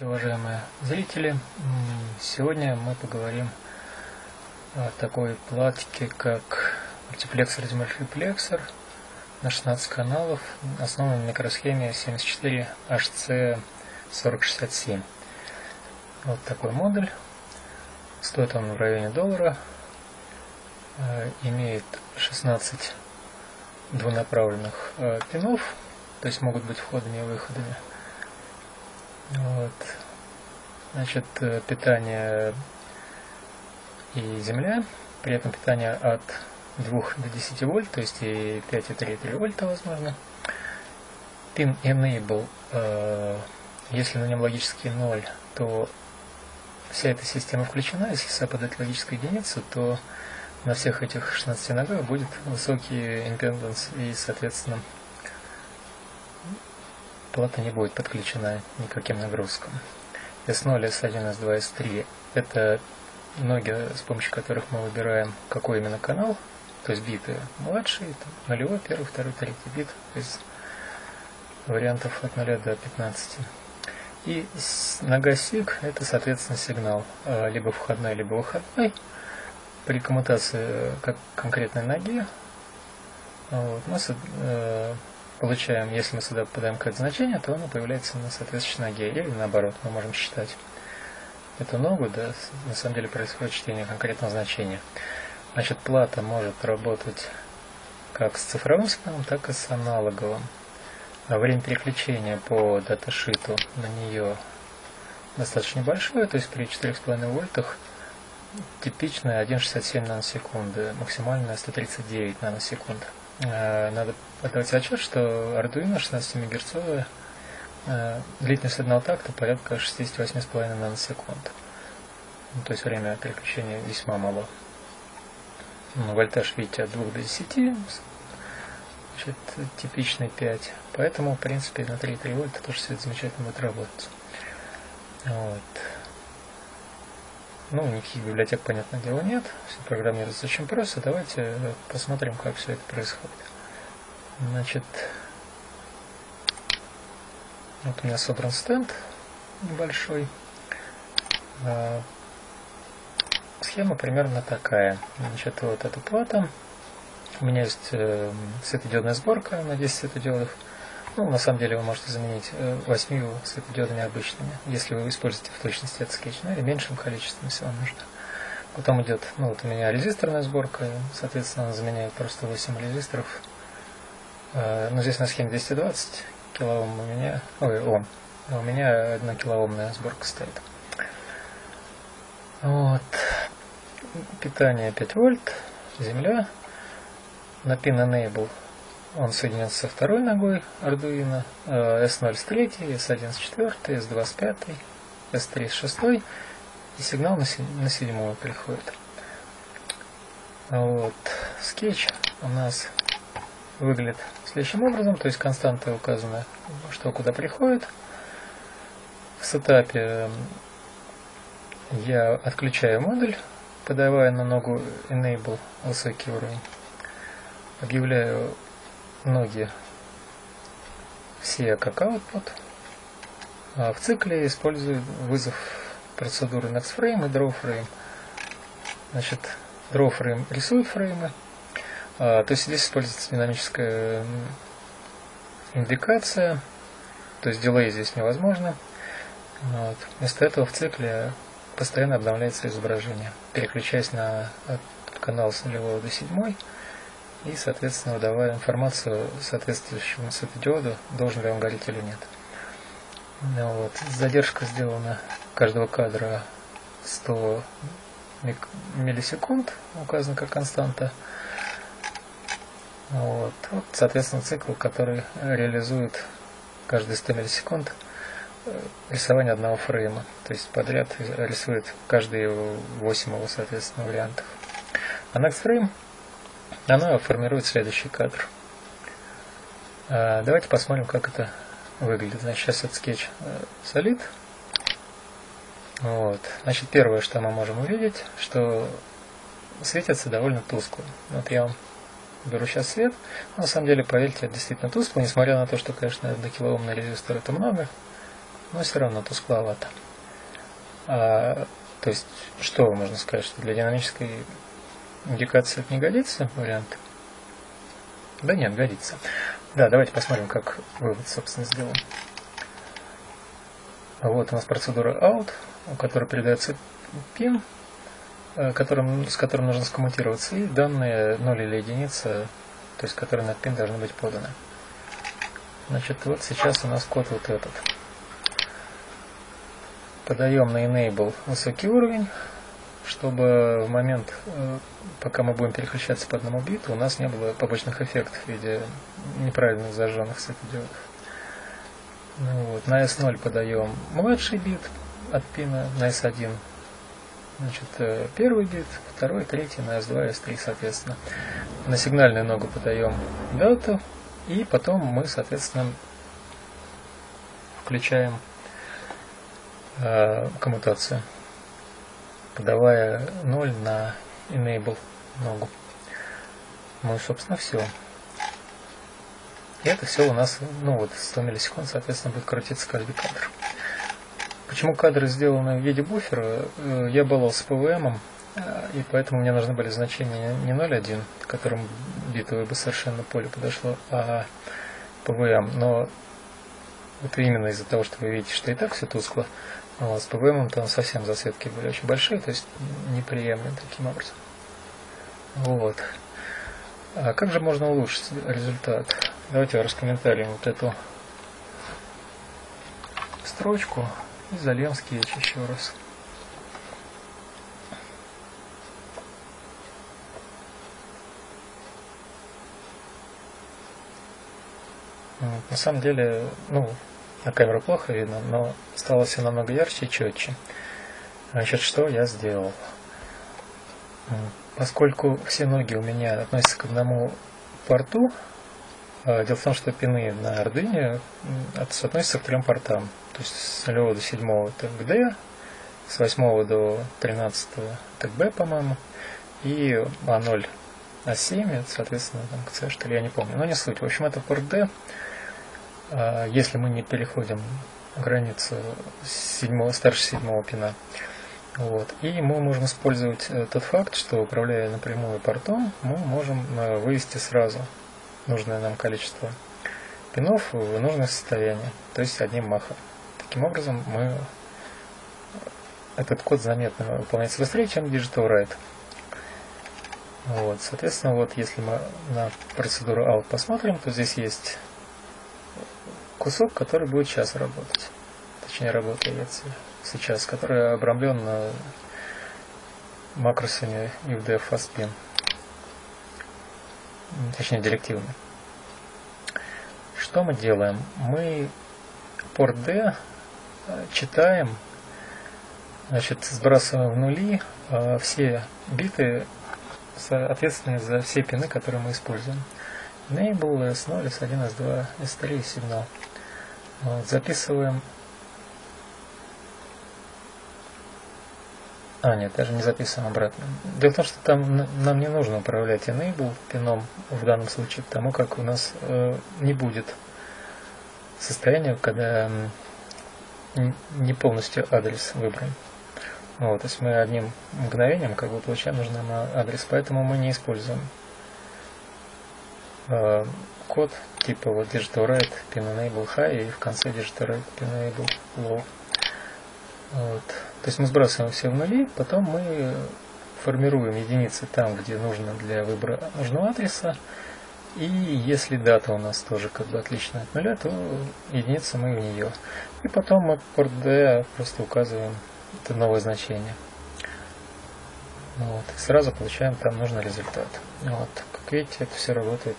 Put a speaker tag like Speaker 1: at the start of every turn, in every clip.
Speaker 1: Уважаемые зрители, сегодня мы поговорим о такой платке, как мультиплексор демультиплексор на 16 каналов, основан на микросхеме 74HC4067. Вот такой модуль. Стоит он в районе доллара. Э, имеет 16 двунаправленных э, пинов, то есть могут быть входами и выходами. Вот. Значит, э, питание и земля, при этом питание от 2 до 10 вольт, то есть и 5,3 вольта возможно. Pin Enable, э, если на нем логический 0, то вся эта система включена. Если сападать логическую единицу, то на всех этих 16 ногах будет высокий импеденс и, соответственно, плата не будет подключена никаким нагрузкам. S0, S1, S2, S3 – это ноги, с помощью которых мы выбираем, какой именно канал, то есть биты младшие, там, нулевой, первый, второй, третий бит, из вариантов от 0 до 15. И нога SIG – это, соответственно, сигнал а, либо входной, либо выходной. При коммутации как конкретной ноги вот, мы э, получаем, если мы сюда подаем какое-то значение, то оно появляется на соответствующей ноге. Или наоборот, мы можем считать эту ногу, да, на самом деле происходит чтение конкретного значения. Значит, плата может работать как с цифровым сигналом, так и с аналоговым. А время переключения по даташиту на нее достаточно большое, то есть при 4,5 вольтах типичная 1,67 наносекунды, максимальная 139 наносекунд. Э, надо отдавать отчет, что Arduino 16 МГц э, длительность одного такта порядка 68,5 наносекунд. Ну, то есть время переключения весьма мало. Ну, вольтаж, видите, от 2 до 10, значит, типичный 5. Поэтому, в принципе, на 3,3 вольта тоже все это замечательно будет работать. Вот. Ну, никаких библиотек, понятное дело, нет. Все программируется очень просто. Давайте э, посмотрим, как все это происходит. Значит, вот у меня собран стенд небольшой. А, схема примерно такая. Значит, вот эта плата. У меня есть э, светодиодная сборка на 10 светодиодов. Ну, на самом деле вы можете заменить э, восьмью светодиодами обычными, если вы используете в точности этот скетч, ну или меньшим количеством всего нужно. Потом идет, ну вот у меня резисторная сборка, соответственно, она заменяет просто 8 резисторов. Э, ну, здесь на схеме 220 килоом у меня, ой, ом, а у меня 1 килоомная сборка стоит. Вот. Питание 5 вольт, земля. На pin enable он соединился со второй ногой Arduino, S0 э, с третьей, S1 с четвертой, S2 с пятой, S3 с шестой, и сигнал на, на седьмую приходит. Вот. Скетч у нас выглядит следующим образом, то есть константа указана, что куда приходит. В сетапе я отключаю модуль, подавая на ногу Enable высокий уровень. Объявляю ноги все как output. А в цикле использую вызов процедуры nextFrame и drawFrame. Значит, drawFrame рисует фреймы. А, то есть здесь используется динамическая индикация. То есть дилей здесь невозможно. Вот. Вместо этого в цикле постоянно обновляется изображение, переключаясь на канал с нулевого до седьмой и, соответственно, выдавая информацию соответствующему светодиоду, должен ли он гореть или нет. Ну, вот. Задержка сделана каждого кадра 100 миллисекунд, указана как константа. Вот. вот, соответственно, цикл, который реализует каждые 100 миллисекунд э, рисование одного фрейма. То есть подряд рисует каждые 8 его, соответственно, вариантов. А next frame оно формирует следующий кадр. А, давайте посмотрим, как это выглядит. Значит, сейчас этот скетч э, солид. Вот. Значит, первое, что мы можем увидеть, что светится довольно тускло. Вот я вам беру сейчас свет. на самом деле, поверьте, это действительно тускло, несмотря на то, что, конечно, до килоомный резистор это много. но все равно тускловато. А, то есть, что можно сказать, что для динамической индикации это не годится вариант? Да нет, годится. Да, давайте посмотрим, как вывод, собственно, сделан. Вот у нас процедура out, у которой передается пин, э, которым, с которым нужно скоммутироваться, и данные 0 или единица, то есть которые на пин должны быть поданы. Значит, вот сейчас у нас код вот этот. Подаем на enable высокий уровень, чтобы в момент, э, пока мы будем переключаться по одному биту, у нас не было побочных эффектов в виде неправильно зажженных светодиодов. Ну вот, на S0 подаем младший бит от пина, на S1 значит, э, первый бит, второй, третий, на S2, S3, соответственно. На сигнальную ногу подаем дату, и потом мы, соответственно, включаем э, коммутацию подавая 0 на enable ногу. Ну и, собственно, все. И это все у нас, ну вот, 100 миллисекунд, соответственно, будет крутиться каждый кадр. Почему кадры сделаны в виде буфера? Э, я баловал с PVM, э, и поэтому мне нужны были значения не 0.1, которым битовое бы совершенно поле подошло, а PVM. Но это именно из-за того, что вы видите, что и так все тускло, вот, с ПВМ там совсем засветки были очень большие, то есть неприемлемы таким образом. Вот. А как же можно улучшить результат? Давайте раскомментарием вот эту строчку и зальем скетч еще раз. На самом деле, ну, на камеру плохо видно, но стало все намного ярче и четче. Значит, что я сделал? Поскольку все ноги у меня относятся к одному порту, а, дело в том, что пины на Arduino относятся к трем портам. То есть с 0 до 7 это D, с 8 до 13 это B, по-моему, и А0, А7, это, соответственно, там, к C, что ли, я не помню. Но не суть. В общем, это порт D, а, если мы не переходим границу седьмого, старше седьмого пина. Вот. И мы можем использовать э, тот факт, что управляя напрямую портом, мы можем э, вывести сразу нужное нам количество пинов в нужное состояние, то есть одним махом. Таким образом, мы этот код заметно выполняется быстрее, чем Digital Write. Вот, соответственно, вот если мы на процедуру out посмотрим, то здесь есть кусок, который будет сейчас работать. Точнее, работает сейчас, который обрамлен макросами UDF FastPin. Точнее, директивами. Что мы делаем? Мы порт D э, читаем, значит, сбрасываем в нули э, все биты, ответственные за все пины, которые мы используем. Enable, S0, S1, S2, S3 и сигнал. Вот, записываем. А, нет, даже не записываем обратно. Дело в том, что там нам не нужно управлять enable пином в данном случае, потому как у нас э, не будет состояния, когда не полностью адрес выбран. Вот, то есть мы одним мгновением как бы получаем нужный нам адрес, поэтому мы не используем э, код типа вот digital write pin enable high и в конце digital write pin enable low. Вот. То есть мы сбрасываем все в нули, потом мы формируем единицы там, где нужно для выбора нужного адреса. И если дата у нас тоже как бы отличная от нуля, то единица мы в нее. И потом мы порт D просто указываем это новое значение. Вот. И сразу получаем там нужный результат. Вот. Как видите, это все работает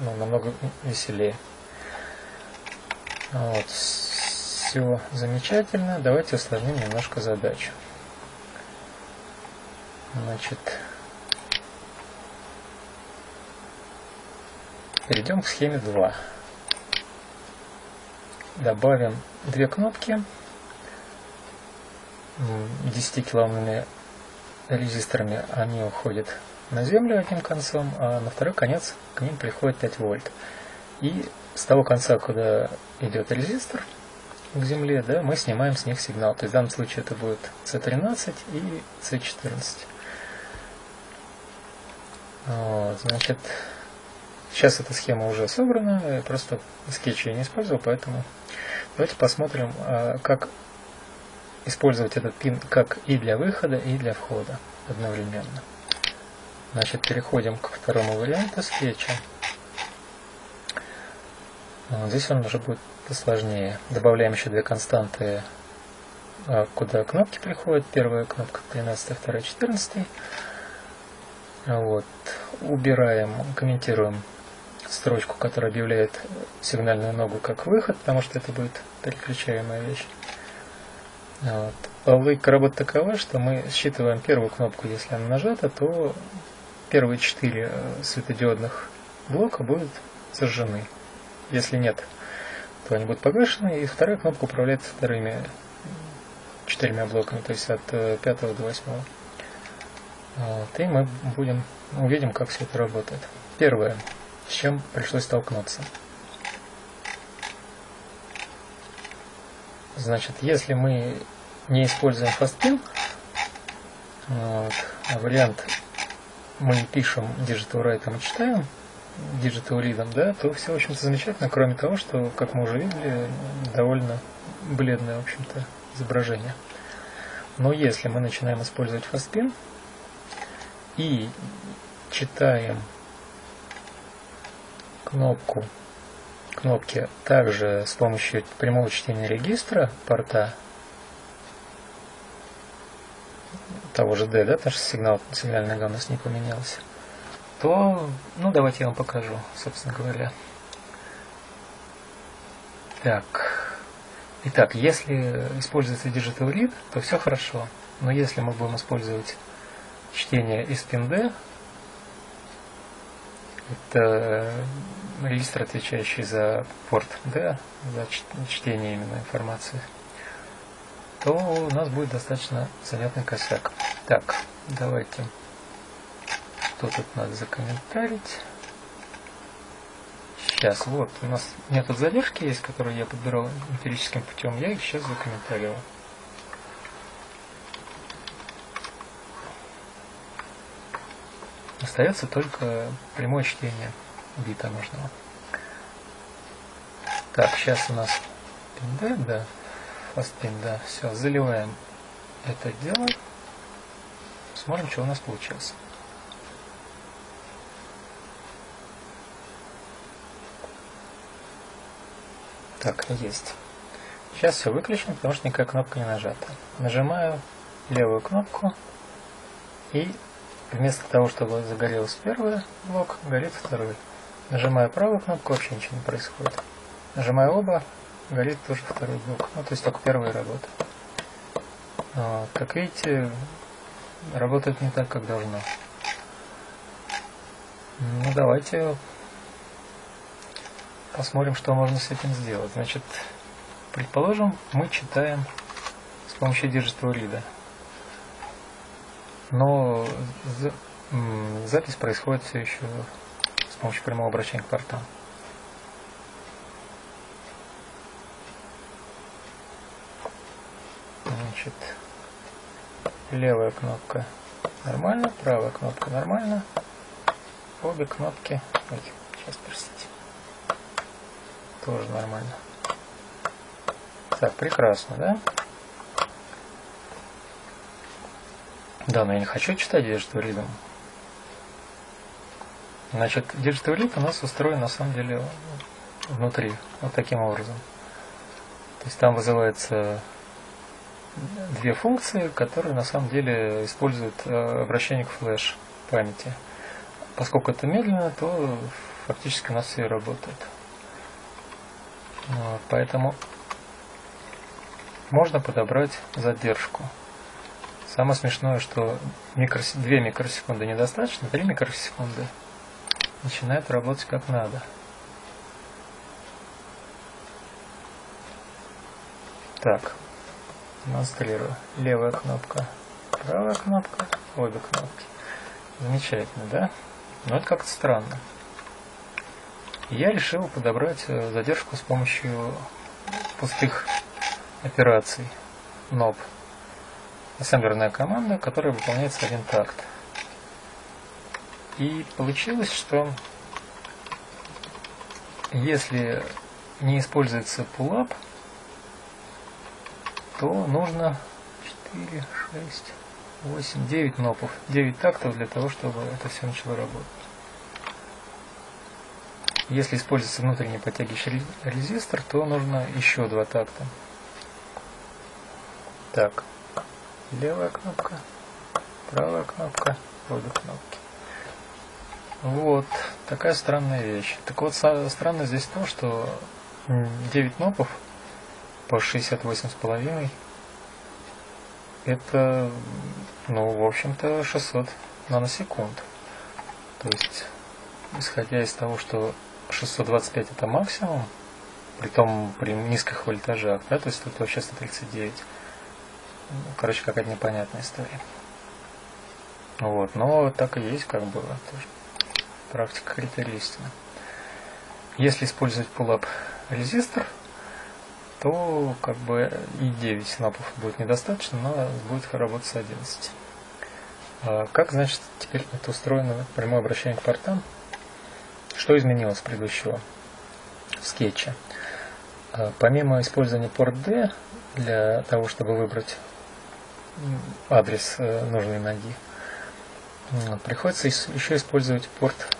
Speaker 1: ну, намного веселее. Вот. Все замечательно. Давайте усложним немножко задачу. Значит, перейдем к схеме 2. Добавим две кнопки 10 килоомными резисторами. Они уходят на землю одним концом, а на второй конец к ним приходит 5 вольт. И с того конца, куда идет резистор, к земле, да, мы снимаем с них сигнал. То есть в данном случае это будет C13 и C14. Вот, значит, сейчас эта схема уже собрана, я просто скетч я не использовал, поэтому давайте посмотрим, а, как использовать этот пин как и для выхода, и для входа одновременно. Значит, переходим к второму варианту скетча. Вот здесь он уже будет посложнее. Добавляем еще две константы, а, куда кнопки приходят. Первая кнопка 13, вторая 14. Вот. Убираем, комментируем строчку, которая объявляет сигнальную ногу как выход, потому что это будет переключаемая вещь. Вот. Логика работы такова, что мы считываем первую кнопку, если она нажата, то первые четыре э, светодиодных блока будут зажжены. Если нет, то они будут погашены, и вторая кнопка управляет вторыми четырьмя блоками, то есть от э, пятого до восьмого. Вот, и мы будем увидим, как все это работает. Первое, с чем пришлось столкнуться. Значит, если мы не используем фастпин, вот, а вариант мы пишем digital write и читаем digital read, да, то все, в общем-то, замечательно, кроме того, что, как мы уже видели, довольно бледное, в общем-то, изображение. Но если мы начинаем использовать фастпин и читаем кнопку кнопки также с помощью прямого чтения регистра порта того же D, да, потому что сигнал, сигнальная гамма не поменялся, то, ну, давайте я вам покажу, собственно говоря. Так. Итак, если используется Digital Read, то все хорошо. Но если мы будем использовать чтение из PIN-D, это регистр, отвечающий за порт D, за чтение именно информации, то у нас будет достаточно занятный косяк. Так, давайте. Что тут надо закомментарить? Сейчас, вот, у нас тут задержки есть, которые я подбирал эмпирическим путем. Я их сейчас закомментарировал. Остается только прямое чтение бита нужного. Так, сейчас у нас пин да, фастпин, да, все, заливаем это дело. Смотрим, что у нас получилось. Так, есть. Сейчас все выключим, потому что никакая кнопка не нажата. Нажимаю левую кнопку и Вместо того, чтобы загорелся первый блок, горит второй. Нажимаю правую кнопку, вообще ничего не происходит. Нажимаю оба, горит тоже второй блок. Ну, то есть только первый работает. Вот. Как видите, работает не так, как должно. Ну, давайте посмотрим, что можно с этим сделать. Значит, предположим, мы читаем с помощью Digital Read но запись происходит все еще с помощью прямого обращения к портам. Значит, левая кнопка нормально, правая кнопка нормально, обе кнопки, ой, сейчас, простите, тоже нормально. Так, прекрасно, да? Да, но я не хочу читать Digital Read. Значит, Digital Read у нас устроен на самом деле внутри, вот таким образом. То есть там вызывается две функции, которые на самом деле используют э, обращение к флеш памяти. Поскольку это медленно, то фактически у нас все работает. Вот, поэтому можно подобрать задержку. Самое смешное, что микрос... 2 микросекунды недостаточно, 3 микросекунды начинает работать как надо. Так, демонстрирую. Левая кнопка, правая кнопка, обе кнопки. Замечательно, да? Но это как-то странно. Я решил подобрать э, задержку с помощью пустых операций NOP. Ассемблерная команда, которая выполняется один такт. И получилось, что если не используется pull-up, то нужно 4, 6, 8, 9 нопов, 9 тактов для того, чтобы это все начало работать. Если используется внутренний подтягивающий резистор, то нужно еще два такта. Так, левая кнопка, правая кнопка, обе кнопки. Вот, такая странная вещь. Так вот, странно здесь то, что 9 нопов по 68,5 это, ну, в общем-то, 600 наносекунд. То есть, исходя из того, что 625 это максимум, при том при низких вольтажах, да, то есть тут вообще 139. Ну, короче, какая-то непонятная история. Вот, но так и есть, как было. Тоже. Практика критерий истины. Если использовать pull-up резистор, то как бы и 9 снапов будет недостаточно, но будет работать с 11. А как, значит, теперь это устроено прямое обращение к портам? Что изменилось с предыдущего скетча? А, помимо использования порт D для того, чтобы выбрать адрес э, нужной ноги, приходится еще использовать порт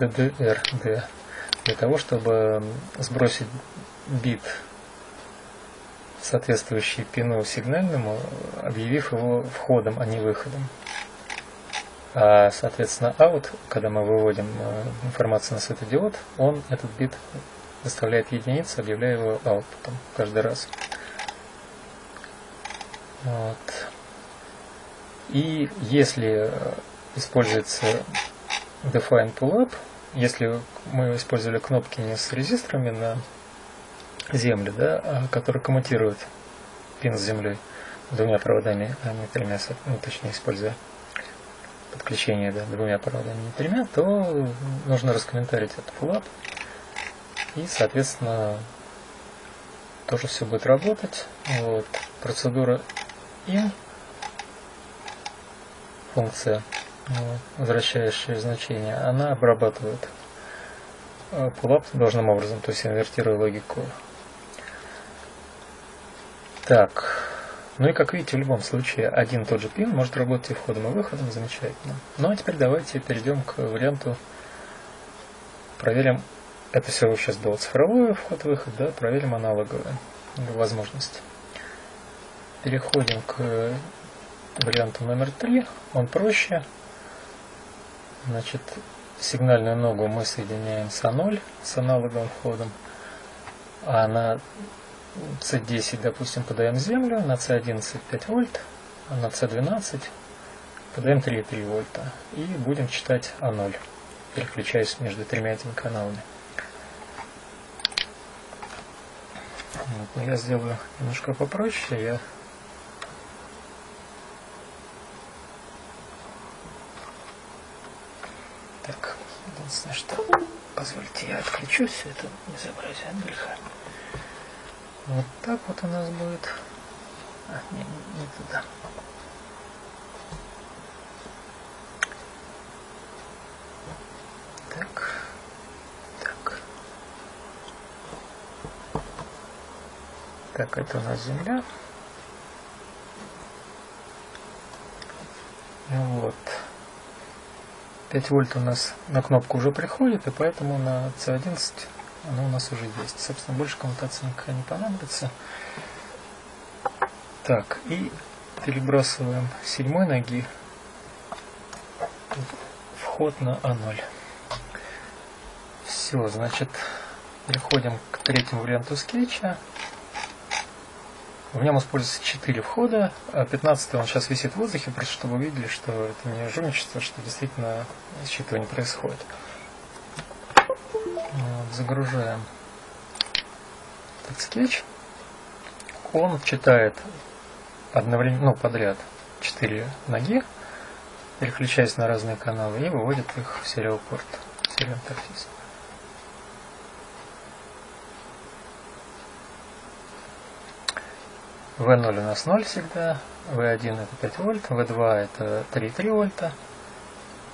Speaker 1: DDR для того, чтобы сбросить бит соответствующий пину сигнальному, объявив его входом, а не выходом. А, соответственно, out, когда мы выводим э, информацию на светодиод, он этот бит выставляет единицу, объявляя его output каждый раз. Вот. И если используется define pull-up, если мы использовали кнопки не с резисторами на землю, да, а которые коммутируют пин с землей двумя проводами, а не тремя, ну, точнее, используя подключение да, двумя проводами, не тремя, то нужно раскомментарить этот pull и, соответственно, тоже все будет работать. Вот. Процедура in, функция, возвращающая значение, она обрабатывает pull должным образом, то есть инвертируя логику так, ну и как видите, в любом случае один тот же пин может работать и входом, и выходом, замечательно. Ну а теперь давайте перейдем к варианту, проверим, это все сейчас было цифровое вход-выход, да, проверим аналоговые возможности. Переходим к варианту номер три, он проще. Значит, сигнальную ногу мы соединяем с А0, с аналоговым входом, а на C10, допустим, подаем землю, на C11 5 вольт, а на C12 подаем 3,3 вольта. И будем читать А0, переключаясь между тремя этими каналами. Вот, я сделаю немножко попроще. Я Так, единственное, что позвольте я отключу все это безобразие от греха. Вот так вот у нас будет. А, не, не, туда. Так. Так. Так, это у нас земля. Вот. 5 вольт у нас на кнопку уже приходит, и поэтому на C11 оно у нас уже есть. Собственно, больше никакая не понадобится. Так, и перебрасываем седьмой ноги вход на А0. Все, значит, переходим к третьему варианту скетча. В нем используется 4 входа, а 15 он сейчас висит в воздухе, просто чтобы вы видели, что это не жульничество, что действительно считывание происходит. Вот, загружаем этот скетч. Он читает одновременно, ну, подряд четыре ноги, переключаясь на разные каналы и выводит их в сериал порт, сериал интерфейс. V0 у нас 0 всегда, V1 это 5 вольт, V2 это 3,3 вольта,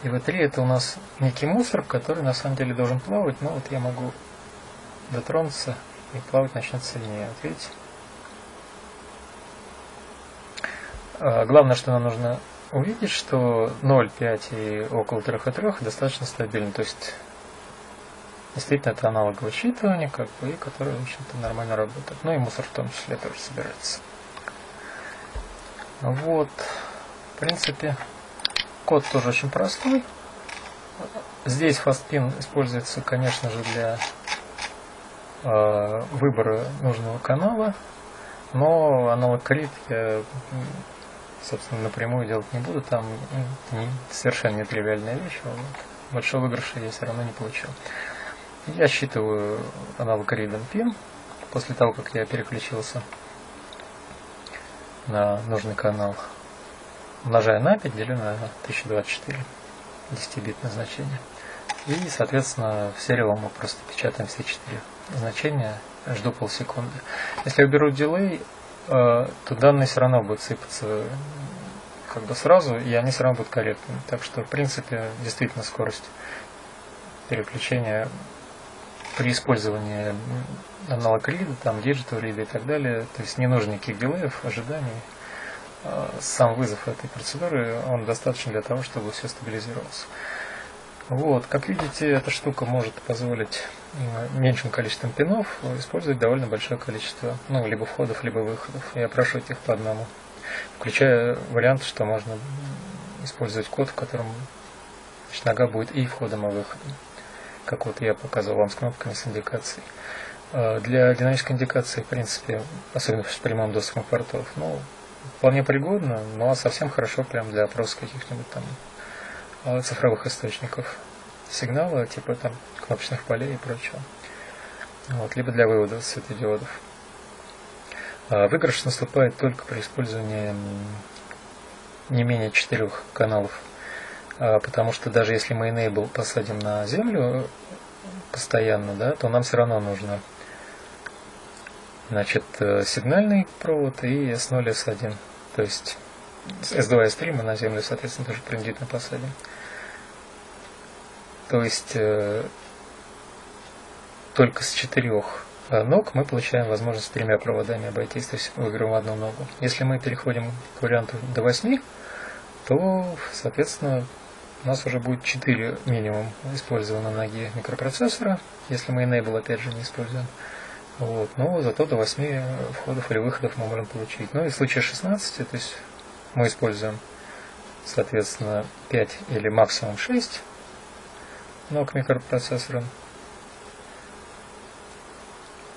Speaker 1: и V3 это у нас некий мусор, который на самом деле должен плавать, но вот я могу дотронуться и плавать начнет сильнее. Вот видите? А, главное, что нам нужно увидеть, что 0, 5 и около 3 и 3 достаточно стабильны. То есть действительно это аналоговое считывание, как бы, и которое, в общем-то, нормально работает. Ну и мусор в том числе тоже собирается. Вот. В принципе, код тоже очень простой. Здесь фастпин используется, конечно же, для э, выбора нужного канала, но аналог крит я собственно, напрямую делать не буду, там ну, не, совершенно нетривиальная вещь, а вот большого выигрыша я все равно не получил. Я считываю аналог Read Pin после того, как я переключился на нужный канал. Умножаю на 5, делю на 1024, 10-битное значение. И, соответственно, в сериал мы просто печатаем все четыре значения, жду полсекунды. Если я уберу дилей, Э, то данные все равно будут сыпаться как бы сразу, и они все равно будут корректными. Так что, в принципе, действительно скорость переключения при использовании аналог рида, там, digital рида и так далее, то есть не нужно никаких дилеев, ожиданий. Э, сам вызов этой процедуры, он достаточно для того, чтобы все стабилизировалось. Вот, как видите, эта штука может позволить меньшим количеством пинов использовать довольно большое количество, ну, либо входов, либо выходов, и опрашивать их по одному. Включая вариант, что можно использовать код, в котором значит, нога будет и входом, и выходом. Как вот я показывал вам с кнопками с индикацией. А, для динамической индикации, в принципе, особенно с прямым доступом портов, ну, вполне пригодно, но совсем хорошо прям для опроса каких-нибудь там а, цифровых источников сигнала, типа там кнопочных полей и прочего. Вот, либо для вывода светодиодов. А выигрыш наступает только при использовании не менее четырех каналов. А, потому что даже если мы enable посадим на землю постоянно, да, то нам все равно нужно значит, э, сигнальный провод и S0, S1. То есть S2, S3 мы на землю, соответственно, тоже принудительно посадим. То есть э, только с четырех э, ног мы получаем возможность тремя проводами обойтись, то есть выигрываем одну ногу. Если мы переходим к варианту до 8, то, соответственно, у нас уже будет 4 минимум использовано ноги микропроцессора, если мы enable опять же не используем. Вот. Но зато до 8 входов или выходов мы можем получить. Ну и в случае 16, то есть мы используем, соответственно, 5 или максимум 6 ног микропроцессора.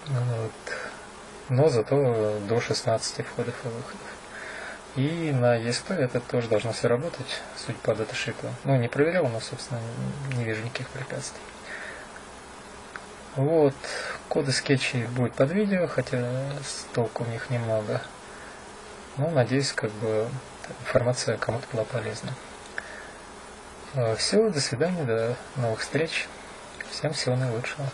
Speaker 1: Вот. Но зато до 16 входов и выходов. И на ESP это тоже должно все работать, судя по даташиту. Ну, не проверял, но, собственно, не вижу никаких препятствий. Вот, коды скетчей будет под видео, хотя толку в них немного. Ну, надеюсь, как бы информация кому-то была полезна. Все, до свидания, до новых встреч. Всем всего наилучшего.